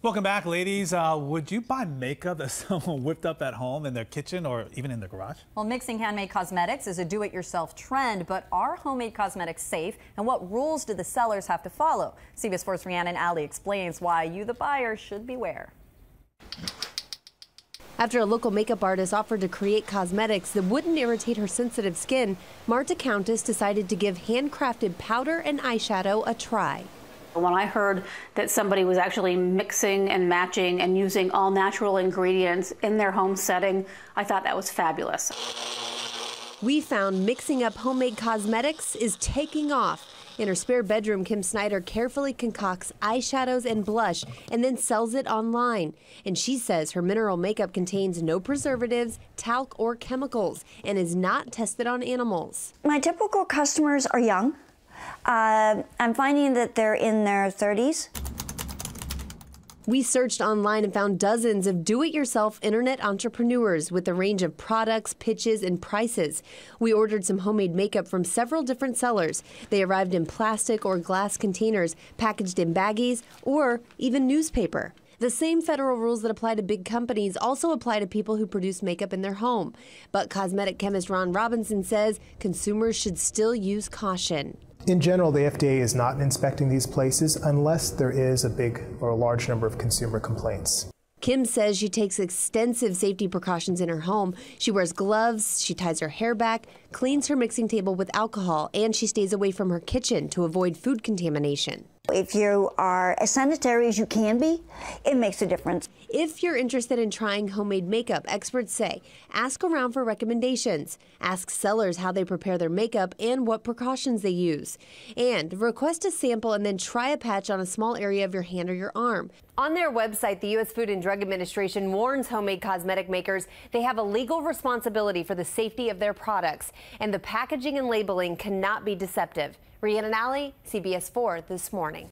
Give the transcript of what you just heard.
Welcome back, ladies. Uh, would you buy makeup that someone whipped up at home in their kitchen or even in their garage? Well, mixing handmade cosmetics is a do-it-yourself trend, but are homemade cosmetics safe? And what rules do the sellers have to follow? CBS 4's Rhiannon Ally explains why you, the buyer, should beware. After a local makeup artist offered to create cosmetics that wouldn't irritate her sensitive skin, Marta Countess decided to give handcrafted powder and eyeshadow a try. When I heard that somebody was actually mixing and matching and using all natural ingredients in their home setting, I thought that was fabulous. We found mixing up homemade cosmetics is taking off. In her spare bedroom, Kim Snyder carefully concocts eyeshadows and blush and then sells it online. And she says her mineral makeup contains no preservatives, talc, or chemicals and is not tested on animals. My typical customers are young. Uh, I'm finding that they're in their 30s. We searched online and found dozens of do it yourself internet entrepreneurs with a range of products, pitches, and prices. We ordered some homemade makeup from several different sellers. They arrived in plastic or glass containers, packaged in baggies, or even newspaper. The same federal rules that apply to big companies also apply to people who produce makeup in their home. But cosmetic chemist Ron Robinson says consumers should still use caution. In general, the FDA is not inspecting these places unless there is a big or a large number of consumer complaints. Kim says she takes extensive safety precautions in her home. She wears gloves, she ties her hair back, cleans her mixing table with alcohol, and she stays away from her kitchen to avoid food contamination. If you are as sanitary as you can be, it makes a difference. If you're interested in trying homemade makeup, experts say ask around for recommendations. Ask sellers how they prepare their makeup and what precautions they use. And request a sample and then try a patch on a small area of your hand or your arm. On their website, the U.S. Food and Drug Administration warns homemade cosmetic makers they have a legal responsibility for the safety of their products, and the packaging and labeling cannot be deceptive. Rhiannon Ally, CBS 4 this morning.